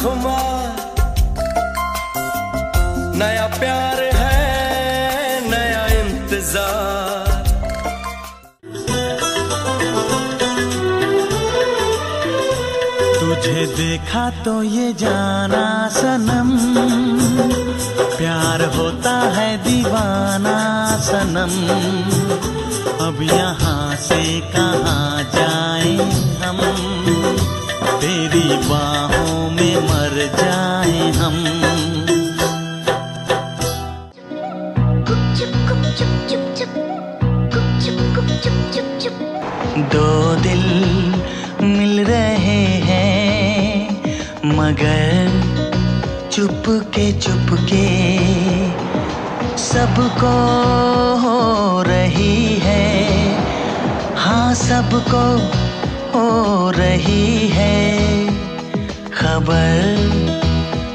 खुमार। नया प्यार है, नया इंतज़ार। तुझे देखा तो ये जाना सनम। प्यार होता है दीवाना सनम। अब यहाँ से कहाँ तेरी बाहों में मर जाए हम। दो दिल मिल रहे हैं, मगर चुप के चुप के सबको हो रही है। हाँ सबको हो रही है। खबर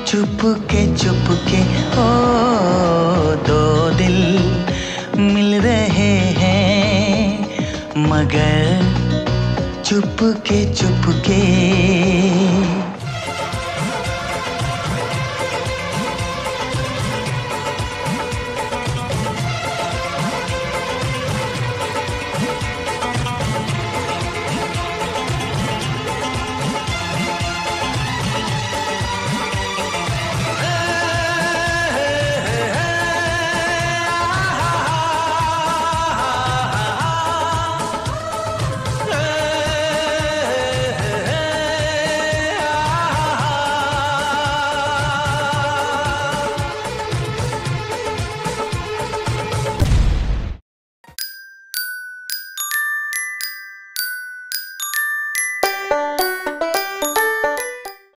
चुप के चुप के ओ दो दिल मिल रहे हैं। मगर चुप के चुप के